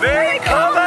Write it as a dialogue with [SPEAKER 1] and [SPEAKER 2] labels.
[SPEAKER 1] They come.